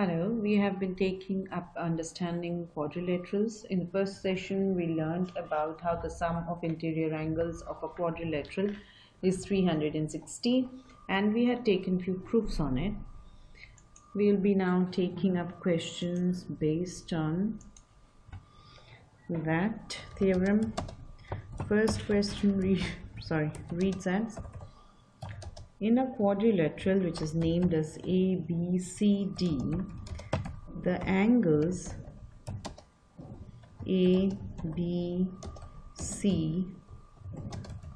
Hello, we have been taking up understanding quadrilaterals. In the first session, we learned about how the sum of interior angles of a quadrilateral is 360 and we had taken few proofs on it. We'll be now taking up questions based on that theorem. First question read, sorry, reads as in a quadrilateral which is named as ABCD, the angles A, B, C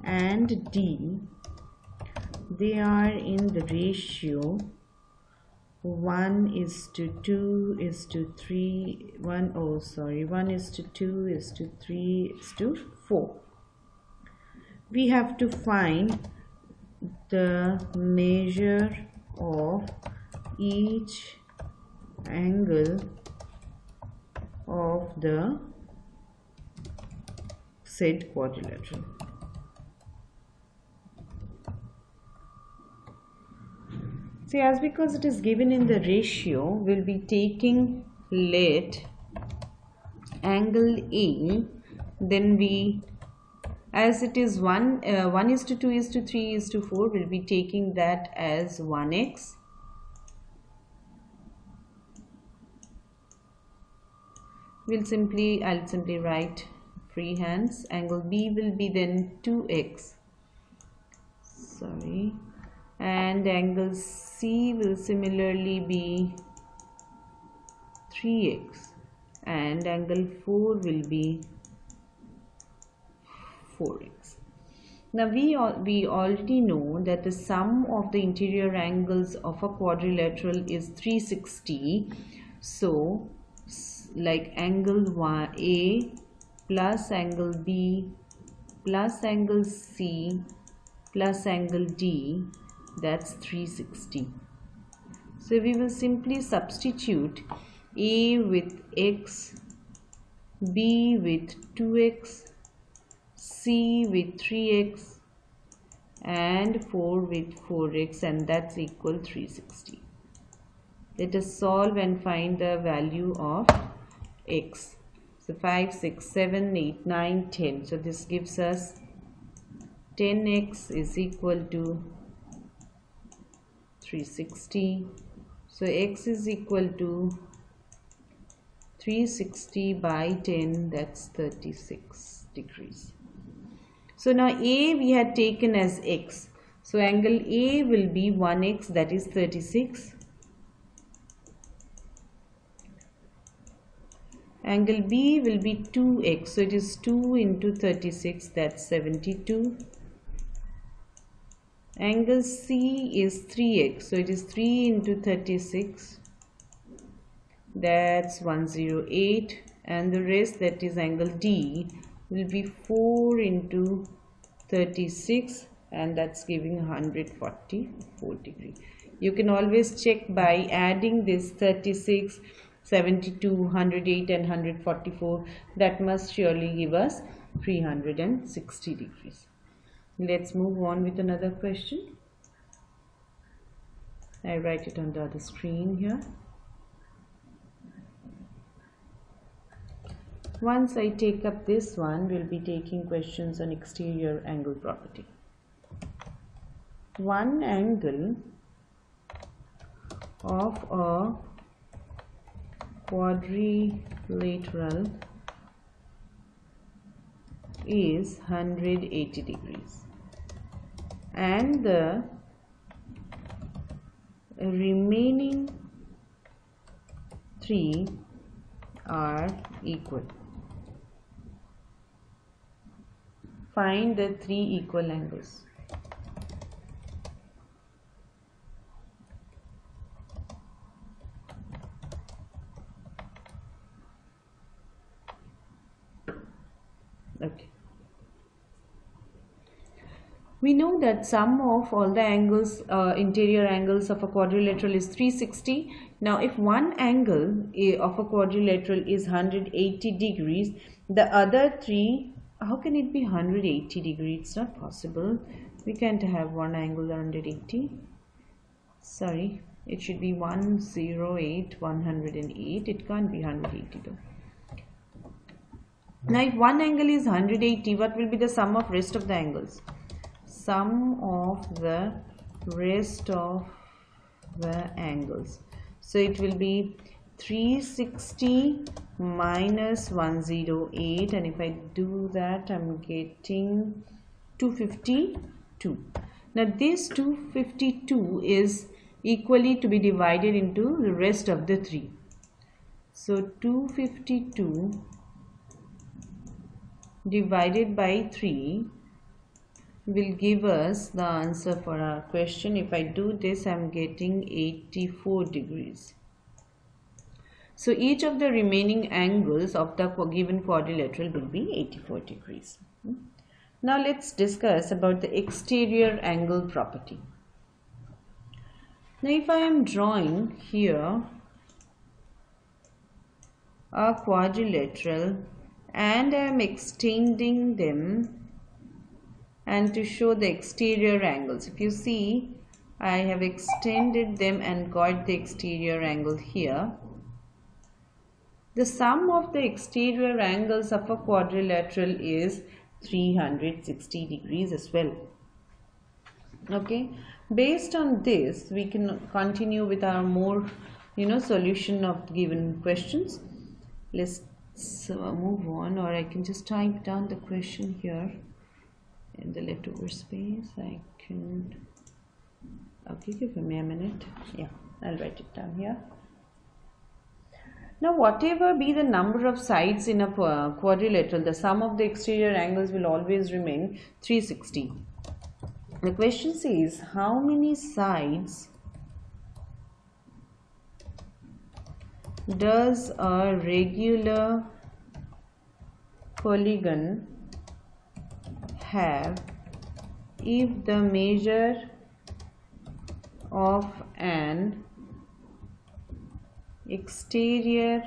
and D, they are in the ratio 1 is to 2 is to 3, 1, oh sorry, 1 is to 2 is to 3 is to 4. We have to find the measure of each angle of the said quadrilateral. See, as because it is given in the ratio, we'll be taking let angle A, then we as it is 1 uh, 1 is to 2 is to 3 is to 4 we'll be taking that as 1x we'll simply I'll simply write free hands. Angle B will be then 2x sorry. And angle C will similarly be 3x and angle 4 will be 4x. Now we, we already know that the sum of the interior angles of a quadrilateral is 360. So like angle A plus angle B plus angle C plus angle D that's 360. So we will simply substitute A with x, B with 2x c with 3x and 4 with 4x and that's equal 360 let us solve and find the value of x. So 5 6 7 8 9 10 so this gives us 10x is equal to 360 so x is equal to 360 by 10 that's 36 degrees so now A we had taken as x. So angle A will be 1x that is 36. Angle B will be 2x. So it is 2 into 36 that's 72. Angle C is 3x. So it is 3 into 36 that's 108 and the rest that is angle D will be 4 into 36 and that's giving 144 degree. You can always check by adding this 36 72 108 and 144 that must surely give us 360 degrees. Let's move on with another question. I write it on the other screen here Once I take up this one, we'll be taking questions on exterior angle property. One angle of a quadrilateral is 180 degrees and the remaining three are equal. Find the three equal angles. Okay. We know that sum of all the angles, uh, interior angles of a quadrilateral is 360. Now, if one angle eh, of a quadrilateral is 180 degrees, the other three how can it be 180 degrees? It's not possible. We can't have one angle 180 sorry it should be 108 108 it can't be 180 though. Now if one angle is 180 what will be the sum of rest of the angles sum of the rest of the angles. So it will be 360 minus 108 and if I do that I'm getting 252 now this 252 is equally to be divided into the rest of the three. So 252 divided by 3 will give us the answer for our question if I do this I'm getting 84 degrees so each of the remaining angles of the given quadrilateral will be 84 degrees. Hmm? Now let's discuss about the exterior angle property. Now if I am drawing here a quadrilateral and I am extending them and to show the exterior angles. If you see I have extended them and got the exterior angle here the sum of the exterior angles of a quadrilateral is 360 degrees as well. Okay, based on this, we can continue with our more, you know, solution of given questions. Let's uh, move on, or I can just type down the question here in the leftover space. I can. Okay, give me a minute. Yeah, I'll write it down here. Now whatever be the number of sides in a quadrilateral, the sum of the exterior angles will always remain 360. The question says how many sides does a regular polygon have if the measure of an exterior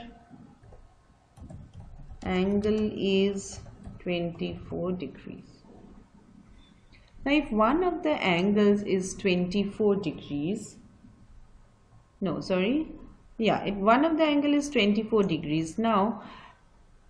angle is 24 degrees. Now if one of the angles is 24 degrees, no sorry, yeah, if one of the angle is 24 degrees, now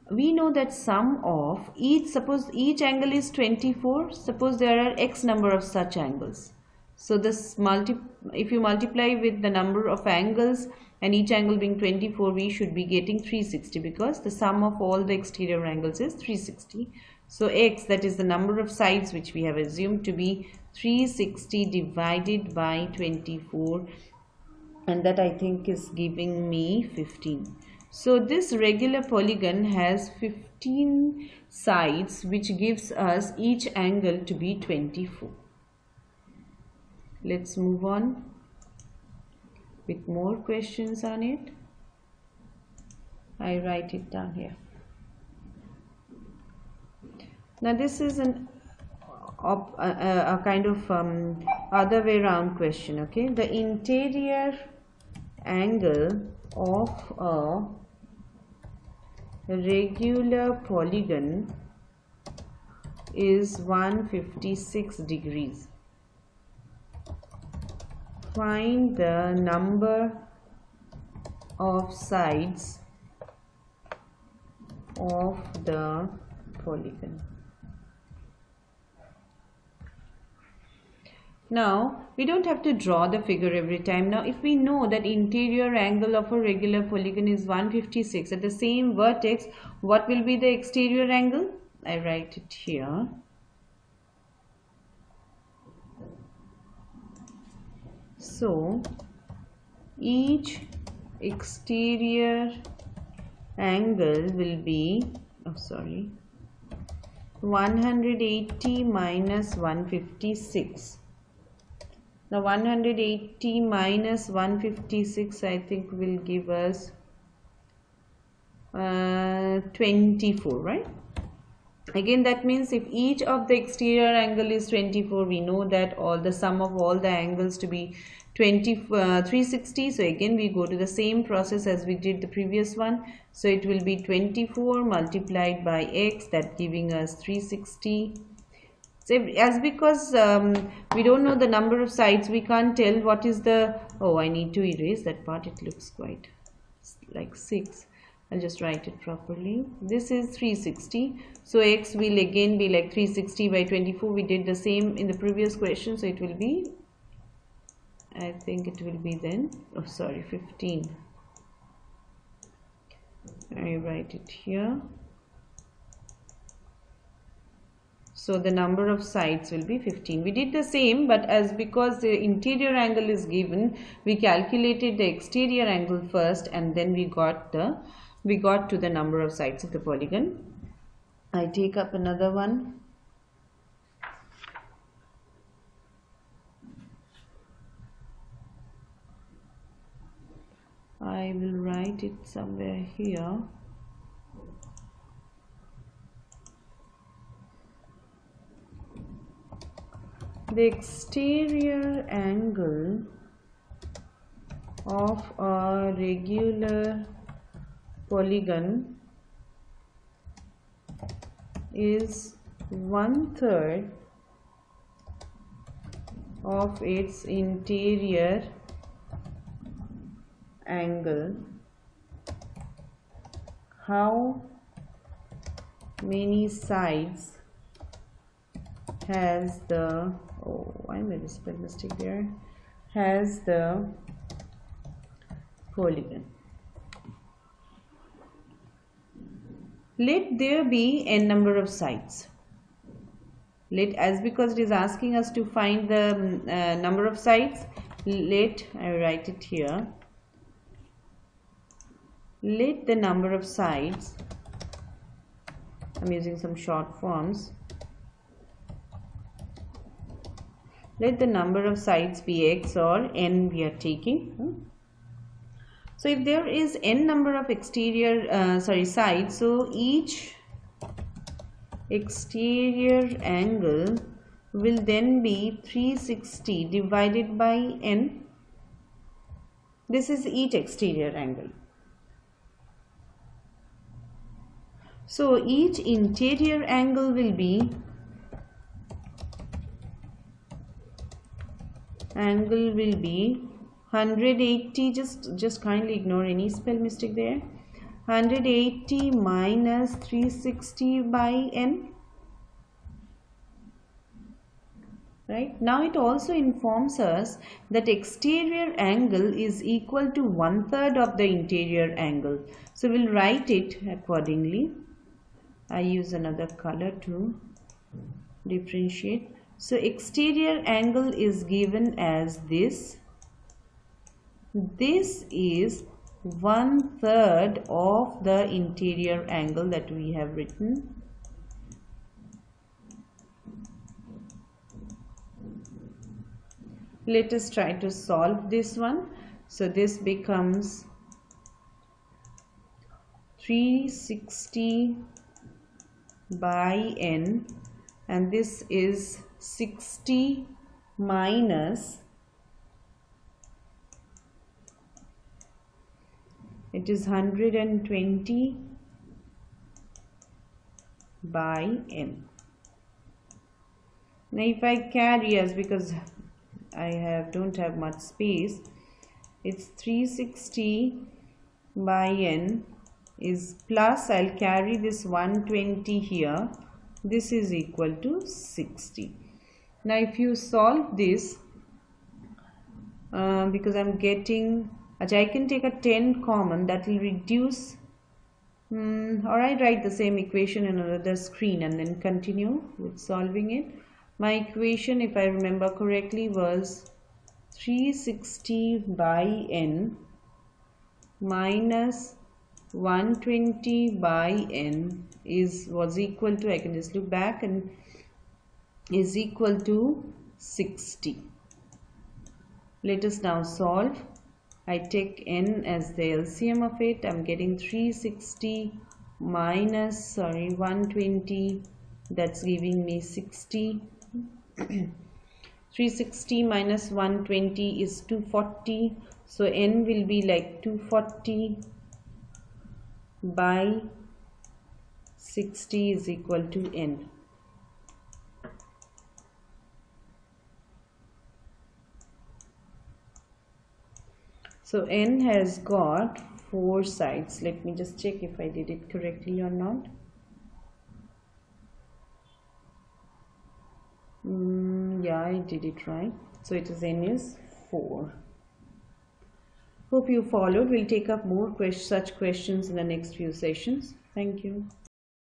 we know that sum of each, suppose each angle is 24, suppose there are x number of such angles. So this multi, if you multiply with the number of angles and each angle being 24 we should be getting 360 because the sum of all the exterior angles is 360 so x that is the number of sides which we have assumed to be 360 divided by 24 and that I think is giving me 15 so this regular polygon has 15 sides which gives us each angle to be 24 let's move on with more questions on it. I write it down here. Now this is an a, a, a kind of um, other way around question okay? The interior angle of a regular polygon is 156 degrees find the number of sides of the polygon. Now, we don't have to draw the figure every time. Now, if we know that interior angle of a regular polygon is 156 at the same vertex, what will be the exterior angle? I write it here. so each exterior angle will be oh sorry 180 minus 156 now 180 minus 156 I think will give us uh, 24 right? Again that means if each of the exterior angle is 24 we know that all the sum of all the angles to be 20 uh, 360 so again we go to the same process as we did the previous one. So it will be 24 multiplied by x that giving us 360 so if, as because um, we don't know the number of sides we can't tell what is the oh I need to erase that part. It looks quite like 6 I'll just write it properly. This is 360 so x will again be like 360 by 24 we did the same in the previous question. So it will be I think it will be then oh sorry 15 I write it here so the number of sides will be 15 we did the same but as because the interior angle is given we calculated the exterior angle first and then we got the we got to the number of sides of the polygon. I take up another one. I will write it somewhere here the exterior angle of a regular polygon is one third of its interior angle. How many sides has the oh I made a spell mistake there? Has the polygon. Let there be n number of sides let as because it is asking us to find the uh, number of sides let I write it here. Let the number of sides I'm using some short forms let the number of sides be x or n we are taking. Hmm? so if there is n number of exterior uh, sorry sides so each exterior angle will then be 360 divided by n. This is each exterior angle. So each interior angle will be angle will be 180 just just kindly ignore any spell mistake there. 180 minus 360 by n. Right? Now it also informs us that exterior angle is equal to one third of the interior angle. So we'll write it accordingly. I use another color to differentiate so exterior angle is given as this. This is one third of the interior angle that we have written. Let us try to solve this one. So this becomes 360 by n and this is 60 minus it is 120 by n now if I carry as because I have don't have much space it's 360 by n is plus I'll carry this 120 here. This is equal to 60 now if you solve this uh, because I'm getting I can take a 10 common that will reduce um, or I write the same equation in another screen and then continue with solving it. My equation if I remember correctly was 360 by n minus 120 by n is was equal to I can just look back and is equal to 60 let us now solve. I take n as the LCM of it. I'm getting 360 minus sorry 120 that's giving me 60 360 minus 120 is 240 so n will be like 240 by 60 is equal to n so n has got four sides. Let me just check if I did it correctly or not. Mm, yeah I did it right. So it is n is 4 hope you followed. We'll take up more such questions in the next few sessions. Thank you